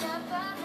Capaz